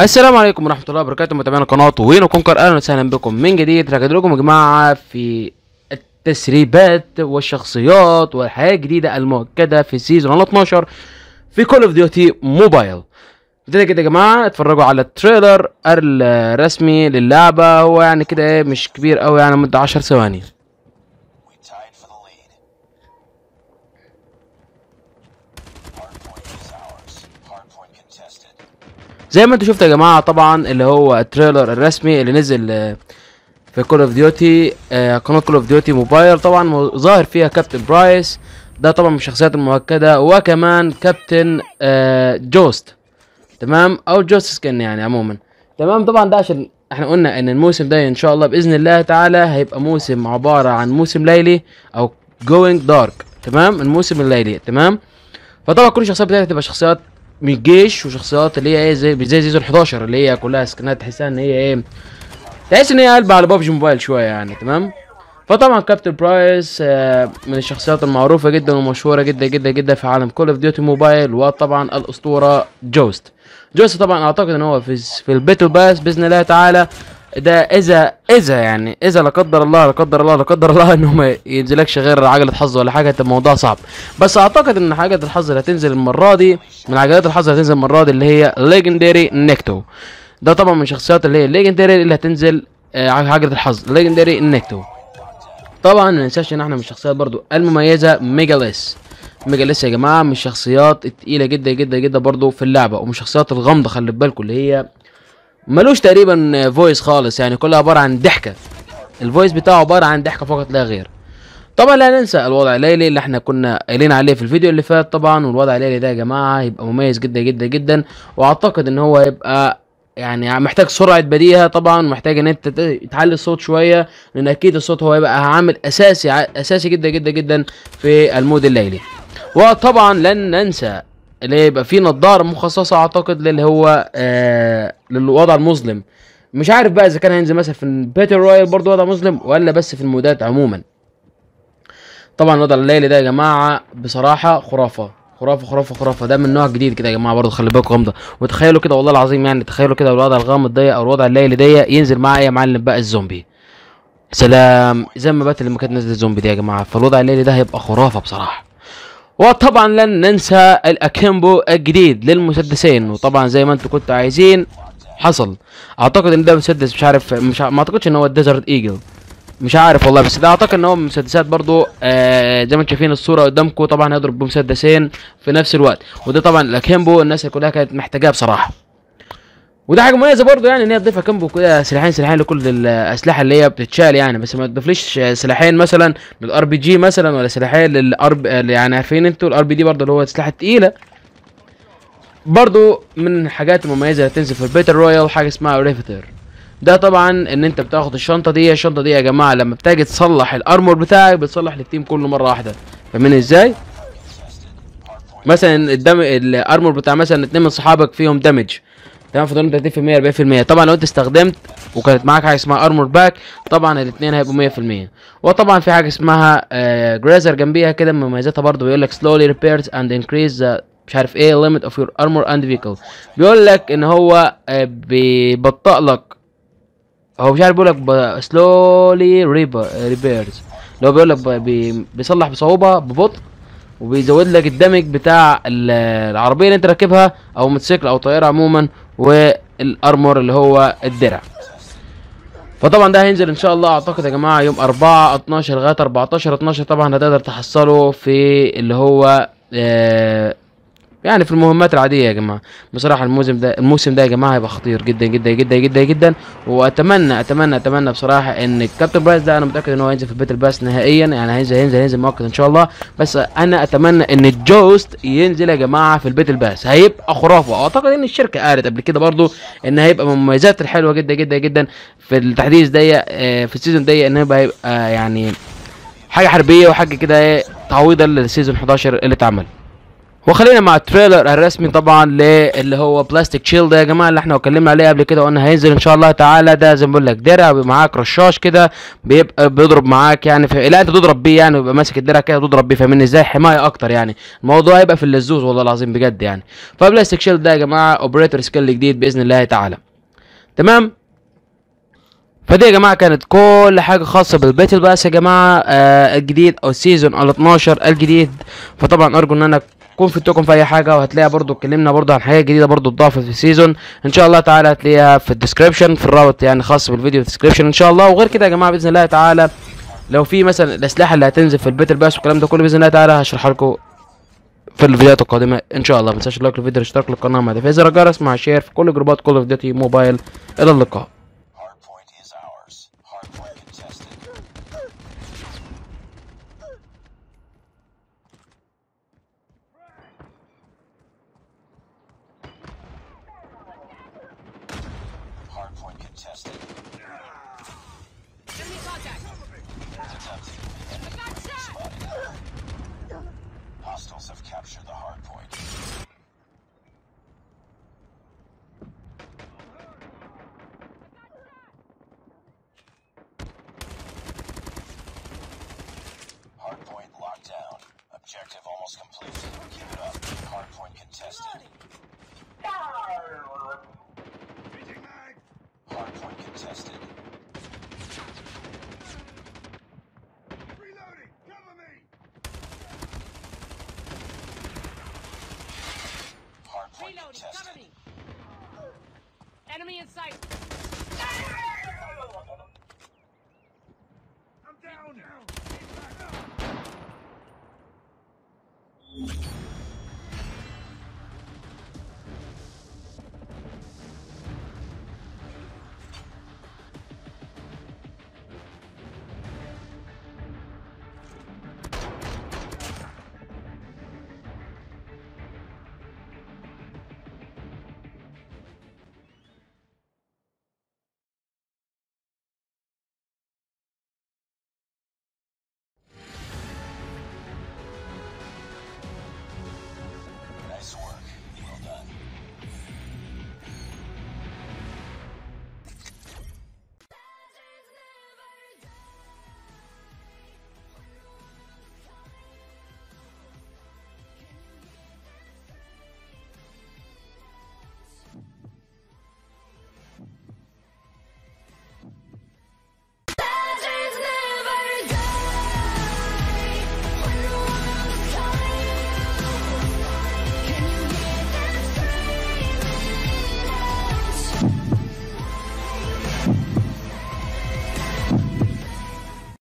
السلام عليكم ورحمة الله وبركاته. متابعين القناة وين كونكر أهلا وسهلا بكم من جديد. رجعت لكم يا جماعة في التسريبات والشخصيات والحياة الجديدة المؤكدة في season 12 في Call of Duty Mobile كده كده يا جماعة اتفرجوا على ال trailer الرسمي للعبة. هو يعني كده إيه مش كبير قوي يعني مدة 10 ثواني. زي ما أنتوا شفتوا يا جماعة طبعا اللي هو ال trailer الرسمي اللي نزل آه، في Call of Duty قناة Call of Duty Mobile طبعا ظاهر فيها Captain Price ده طبعا من الشخصيات المؤكدة. وكمان كابتن آه، Ghost تمام؟ أو Ghost skin يعني عموما. تمام؟ طبعا ده عشان إحنا قلنا إن الموسم ده إن شاء الله بإذن الله تعالى هيبقى موسم عبارة عن موسم ليلي أو Going Dark تمام؟ الموسم الليلي. تمام؟ فطبعا كل الشخصيات بتاعتها تبقى شخصيات من الجيش وشخصيات اللي هي إيه زي زي season 11 اللي هي كلها سكنات تحسها إن هي إيه تحس إن هي قلبة على بابجي موبايل شوية يعني تمام؟ فطبعا كابتن برايس آه، من الشخصيات المعروفة جدا ومشهورة جدا جدا جدا في عالم كول اوف ديوتي موبايل وطبعا الأسطورة جوست جوست طبعا أعتقد إن هو في في ال battle pass بإذن الله تعالى. ده إذا إذا يعني إذا لا قدر الله لا قدر الله لا قدر الله إنه ما ينزلكش غير عجلة حظ ولا حاجة انت الموضوع صعب. بس أعتقد إن عجلة الحظ اللي هتنزل المرة دي من عجلات الحظ اللي هتنزل المرة دي اللي هي legendary نيكتو ده طبعا من الشخصيات اللي هي ال legendary اللي هتنزل آه، عجلة الحظ. legendary نيكتو طبعا ما ننساش إن إحنا من الشخصيات برضو المميزة ميجاليس ميجاليس يا جماعة من الشخصيات التقيلة جدا جدا جدا برضو في اللعبة ومن الشخصيات الغامضة خلي بالكم اللي هي ملوش تقريبا voice خالص يعني كلها عبارة عن ضحكة. ال voice بتاعه عبارة عن ضحكة فقط لا غير. طبعا لا ننسى الوضع الليلي اللي إحنا كنا قايلين عليه في الفيديو اللي فات طبعا والوضع الليلي ده يا جماعة هيبقى مميز جدا جدا جدا. وأعتقد إن هو هيبقى يعني محتاج سرعة بديهة طبعا محتاج إن أنت تعلي الصوت شوية لأن أكيد الصوت هو هيبقى عامل أساسي أساسي جدا جدا جدا في ال mode الليلي. وطبعا لن ننسى اللي يبقى فيه نظارة مخصصة أعتقد للي هو آه للوضع المظلم. مش عارف بقى إذا كان هينزل مثلا في ال battle royale برضه وضع مظلم ولا بس في المودات عموما. طبعا الوضع الليلي ده يا جماعة بصراحة خرافة. خرافة خرافة خرافة. ده من نوع جديد كده يا جماعة برضه خلي بالكم غامضة. وتخيلوا كده والله العظيم يعني تخيلوا كده الوضع الغامض ده أو الوضع الليلي ده ينزل معاه يا معلم بقى الزومبي. سلام. زي ما بات لما كانت نزلت الزومبي دي يا جماعة. فالوضع الليلي ده هيبقى خرافة بصراحة. وطبعا لن ننسى ال akimbo الجديد للمسدسين. وطبعا زي ما أنتم كنتوا عايزين حصل. أعتقد إن ده مسدس مش عارف مش ع- ما أعتقدش إن هو الديزرت ايجل مش عارف والله بس ده أعتقد إن هو مسدسات برضو آه زي ما أنتم شايفين الصورة قدامكم طبعا هيضرب بمسدسين في نفس الوقت. وده طبعا ال akimbo الناس كلها كانت محتاجاه بصراحة. وده حاجة مميزة برضو يعني إن هي تضيف akimbo كده سلاحين سلاحين لكل الأسلحة اللي هي بتتشال يعني بس ما تضيفليش سلاحين مثلا لل RPG مثلا ولا سلاحين للار يعني عارفين أنتوا ال RPD برضو اللي هو السلاح التقيله برضو من الحاجات المميزة اللي تنزل في ال battle royale حاجة اسمها refitter ده طبعا إن أنت بتاخد الشنطة دي الشنطة دي يا جماعة لما بتيجي تصلح ال armor بتاعك بتصلح لل team كله مرة واحدة. فاهمين إزاي؟ مثلا الدم ال armor بتاع مثلا اتنين من صحابك فيهم damage تمام؟ فدول 30% 40% طبعا لو أنت استخدمت وكانت معاك حاجة اسمها armor pack طبعا الاثنين هيبقوا 100% وطبعا في حاجة اسمها greaser جنبيها كده من مميزاتها برضه بيقول لك repairs and increase the مش عارف إيه limit of your armor and vehicle. بيقول لك ان هو آه، بيبطئ لك هو مش عارف بيقول لك slowly repa- repairs. لو بيقول لك بيصلح بصعوبة ببطء وبيزود لك ال damage بتاع ال- العربية اللي انت راكبها أو موتوسيكل أو طياره عموما. وال armor اللي هو الدرع. فطبعا ده هينزل إن شاء الله أعتقد يا جماعة يوم 4 12 لغاية 14 12 طبعا هتقدر تحصله في اللي هو آه يعني في المهمات العادية يا جماعة. بصراحة الموسم ده الموسم ده يا جماعة هيبقى خطير جدا جدا جدا جدا جدا. واتمنى اتمنى أتمنى بصراحة إن الكابتن برايس ده أنا متأكد إن هو هينزل في ال battle pass نهائيا. يعني هينزل هينزل هينزل مؤكد إن شاء الله. بس أنا أتمنى إن الجوست ينزل يا جماعة في ال battle pass هيبقى خرافة. اعتقد إن الشركة قالت قبل كده برضو إن هيبقى من المميزات الحلوة جدا جدا جدا في التحديث ده آه، في ال season ده إن هيبقى هيبقى يعني حاجة حربية وحاجة كده إيه تعويضا لل season 11 اللي اتعمل. وخلينا مع ال trailer الرسمي طبعا اللي هو ballistic shield يا جماعة اللي إحنا اتكلمنا عليه قبل كده وقلنا هينزل إن شاء الله تعالى. ده زي ما بقول لك درع بيبقى معاك رشاش كده بيبقى بيضرب معاك يعني في... لا انت تضرب بيه يعني ويبقى ماسك الدرع كده تضرب بيه. فاهمني إزاي؟ حماية أكتر يعني. الموضوع هيبقى في اللزوز والله العظيم بجد يعني. ف ballistic shield ده يا جماعة operator skill جديد بإذن الله تعالى. تمام؟ فدي يا جماعة كانت كل حاجة خاصة بال battle pass يا جماعة آه الجديد أو ال season ال 12 الجديد. فطبعا أرجو إن أنا اكون فدتكم في أي حاجة وهتلاقيها برضو اتكلمنا برضو عن حاجات جديدة برضو اتضافت في ال season. إن شاء الله تعالى هتلاقيها في ال description في الرابط يعني خاص بالفيديو في ال description إن شاء الله. وغير كده يا جماعة بإذن الله تعالى لو في مثلا الأسلحة اللي هتنزل في ال battle pass والكلام ده كله بإذن الله تعالى هشرحها لكم في الفيديوهات القادمة إن شاء الله. ما تنساش ال like للفيديو الاشتراك للقناة مع تفعيل زر الجرس مع share في كل جروبات كول اوف موبايل إلى اللقاء. Enemy in sight. I'm down!